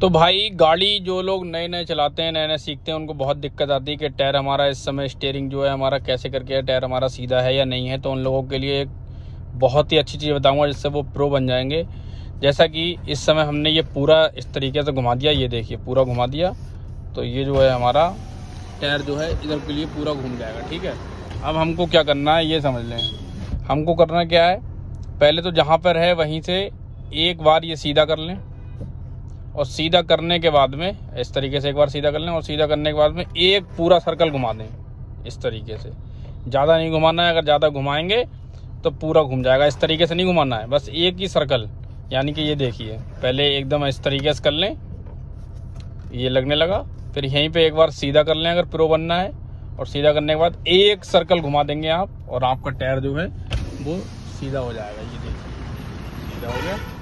तो भाई, गाड़ी जो लोग नए नए चलाते हैं नए नए सीखते हैं, उनको बहुत दिक्कत आती है कि टायर हमारा इस समय स्टेयरिंग जो है, हमारा कैसे करके है, टायर हमारा सीधा है या नहीं है तो उन लोगों के लिए एक बहुत ही अच्छी चीज़ बताऊँगा जिससे वो प्रो बन जाएँगे। जैसा कि इस समय हमने ये पूरा इस तरीके से घुमा दिया, ये देखिए, पूरा घुमा दिया। तो ये जो है हमारा टायर जो है, इधर के लिए पूरा घूम जाएगा, ठीक है? अब हमको क्या करना है, ये समझ लें। हमको करना क्या है, पहले तो जहाँ पर है, वहीं से एक बार ये सीधा कर लें। और सीधा करने के बाद में, इस तरीके से एक बार सीधा कर लें और सीधा करने के बाद में एक पूरा सर्कल घुमा दें, इस तरीके से। ज़्यादा नहीं घुमाना है, अगर ज़्यादा घुमाएँगे तो पूरा घूम जाएगा। इस तरीके से नहीं घुमाना है, बस एक ही सर्कल यानी कि ये देखिए, पहले एकदम इस तरीके से कर लें, ये लगने लगा, फिर यहीं पे एक बार सीधा कर लें, अगर प्रो बनना है, और सीधा करने के बाद एक सर्कल घुमा देंगे आप, और आपका टायर जो है, वो सीधा हो जाएगा, ये देखिए। सीधा हो गया।